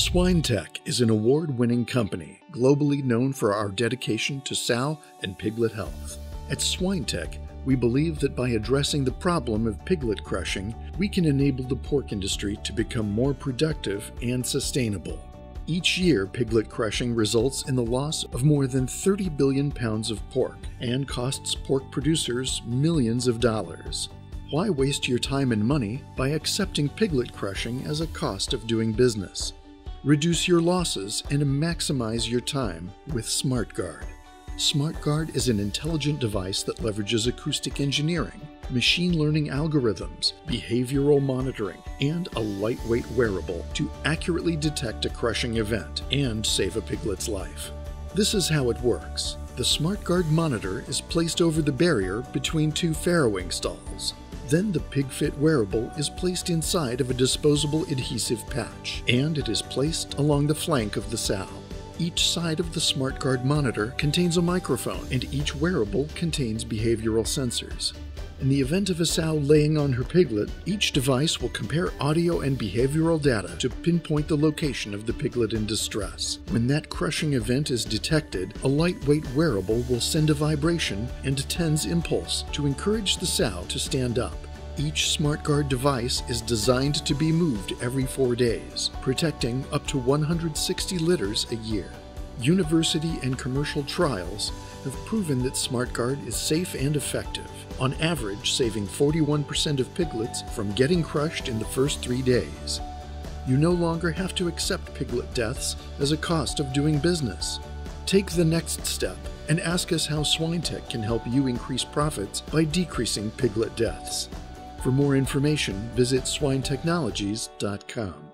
SwineTech is an award winning company globally known for our dedication to sow and piglet health. At SwineTech, we believe that by addressing the problem of piglet crushing, we can enable the pork industry to become more productive and sustainable. Each year, piglet crushing results in the loss of more than 30 billion pounds of pork and costs pork producers millions of dollars. Why waste your time and money by accepting piglet crushing as a cost of doing business? Reduce your losses and maximize your time with SmartGuard. SmartGuard is an intelligent device that leverages acoustic engineering, machine learning algorithms, behavioral monitoring, and a lightweight wearable to accurately detect a crushing event and save a piglet's life. This is how it works. The SmartGuard monitor is placed over the barrier between two farrowing stalls. Then the PigFit wearable is placed inside of a disposable adhesive patch, and it is placed along the flank of the sow. Each side of the SmartGuard monitor contains a microphone, and each wearable contains behavioral sensors. In the event of a sow laying on her piglet, each device will compare audio and behavioral data to pinpoint the location of the piglet in distress. When that crushing event is detected, a lightweight wearable will send a vibration and TENS impulse to encourage the sow to stand up. Each SmartGuard device is designed to be moved every four days, protecting up to 160 litters a year. University and commercial trials have proven that SmartGuard is safe and effective, on average saving 41% of piglets from getting crushed in the first three days. You no longer have to accept piglet deaths as a cost of doing business. Take the next step and ask us how SwineTech can help you increase profits by decreasing piglet deaths. For more information, visit swinetechnologies.com.